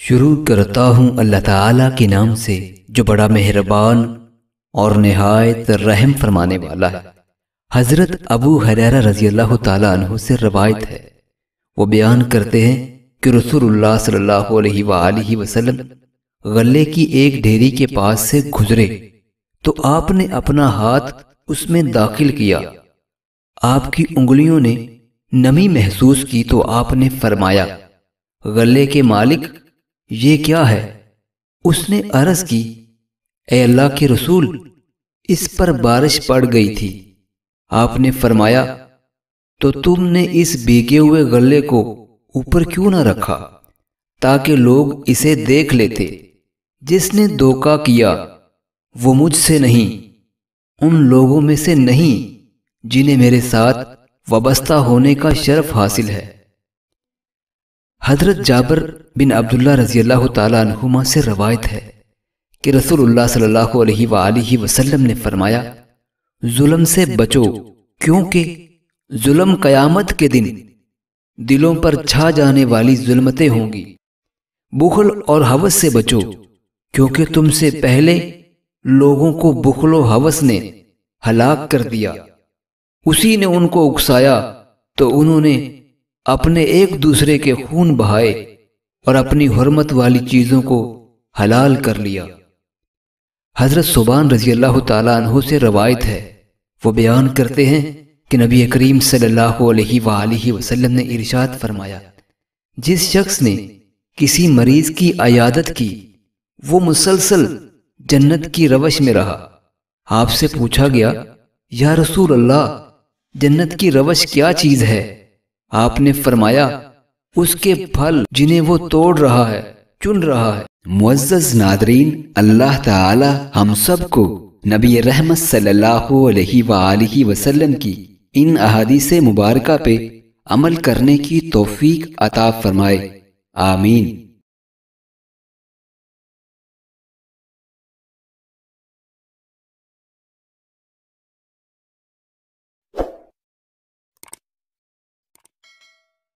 शुरू करता हूँ अल्लाह ताला के नाम से, जो बड़ा मेहरबान और नहायत रहम फरमाने वाला है। हज़रत अबू हरेरा रज़ी अल्लाह तु से रवायत है। वो बयान करते हैं कि रसूलुल्लाह वसल्लम गले की एक ढेरी के पास से गुजरे तो आपने अपना हाथ उसमें दाखिल किया। आपकी उंगलियों ने नमी महसूस की तो आपने फरमाया, गले के मालिक ये क्या है? उसने अरज की ए अल्लाह के रसूल, इस पर बारिश पड़ गई थी। आपने फरमाया तो तुमने इस भीगे हुए गले को ऊपर क्यों ना रखा, ताकि लोग इसे देख लेते? जिसने धोखा किया, वो मुझसे नहीं, उन लोगों में से नहीं, जिन्हें मेरे साथ वाबस्ता होने का शर्फ हासिल है। हज़रत जाबर बिन अब्दुल्ला रज़ी अल्लाह तुमा से रवायत है कि रसूलुल्लाह सल्लल्लाहु अलैहि वसल्लम ने फरमाया, जुल्म से बचो, क्योंकि जुल्म कयामत के दिन दिलों पर छा जाने वाली जुल्मतें होंगी। बुखल और हवस से बचो, क्योंकि तुमसे पहले लोगों को बुखलो हवस ने हलाक कर दिया। उसी ने उनको उकसाया तो उन्होंने अपने एक दूसरे के खून बहाए और अपनी हरमत वाली चीज़ों को हलाल कर लिया। हज़रत सुबान रज़ी अल्लाह तु से रवायत है। वो बयान करते हैं कि नबी करीम सल्लल्लाहु वसल्लम ने इरशाद फरमाया, जिस शख्स ने किसी मरीज़ की अयादत की, वो मुसलसल जन्नत की रवश में रहा। आपसे पूछा गया, या रसूल अल्लाह जन्नत की रवश क्या चीज़ है? आपने फरमाया, उसके फल जिन्हें वो तोड़ रहा है, चुन रहा है। मुज्ज नादरीन, अल्लाह ताला हम सबको नबी रहमत सल्लल्लाहु अलैहि वसल्लम की इन अहादीस मुबारका पे अमल करने की तोफीक अता फरमाए। आमीन।